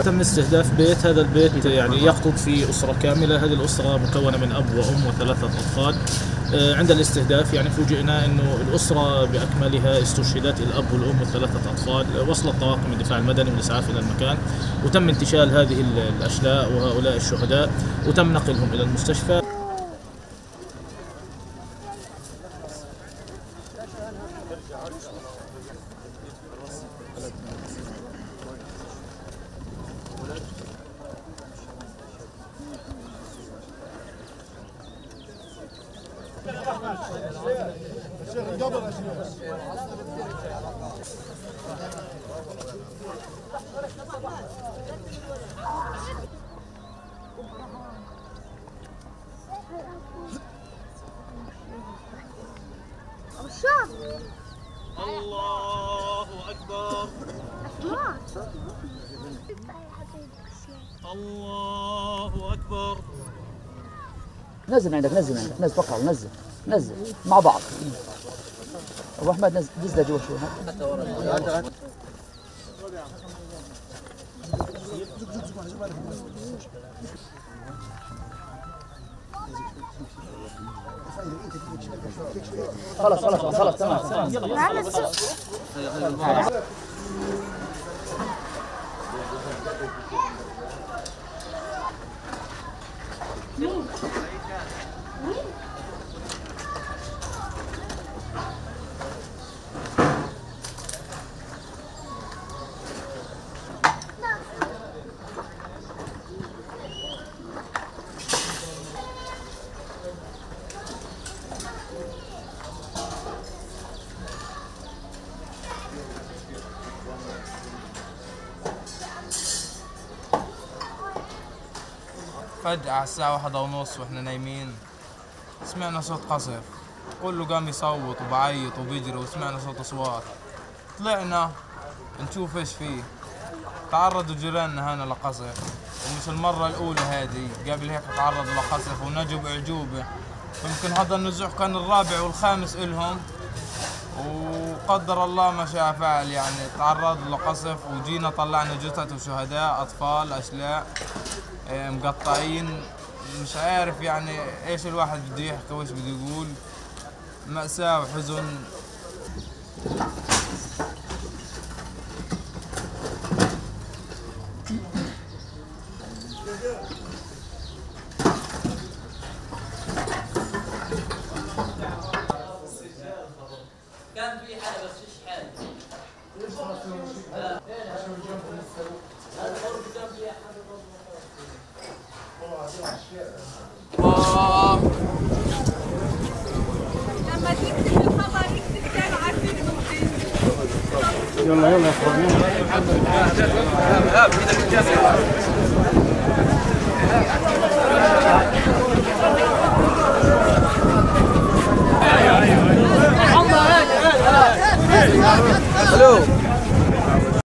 تم استهداف بيت. هذا البيت يعني يخطب في أسرة كاملة. هذه الأسرة مكونة من أب وأم وثلاثة أطفال. آه، عند الاستهداف يعني فوجئنا إنه الأسرة بأكملها استشهدت الأب والأم والثلاثة أطفال. وصلت طواقم الدفاع المدني والاسعاف إلى المكان. وتم انتشال هذه الأشلاء وهؤلاء الشهداء. وتم نقلهم إلى المستشفى. الله أكبر. الله أكبر. نزل عندك نزل عندك نزل فقط نزل. نزل مع بعض أبو أحمد نزل نزل جوا شوي ها. خلاص خلاص خلاص تمام تمام فجأة على الساعة واحدة ونص وإحنا نايمين. سمعنا صوت قصف. كله قام يصوت وبعيط وبيجري وسمعنا صوت أصوات. طلعنا نشوف إيش فيه. تعرضوا جيراننا هنا لقصف. ومش المرة الأولى هذه. قبل هيك تعرضوا لقصف ونجوا بإعجوبة. يمكن هذا النزوح كان الرابع والخامس إلهم. وقدر الله ما شاء فعل يعني تعرضوا لقصف وجينا طلعنا جثث وشهداء أطفال أشلاء إيه، مقطعين مش عارف يعني إيش الواحد بده يحكي وإيش بده يقول. مأساة وحزن. لما تكتب الخبر اكتب كانوا عارفين انه ألو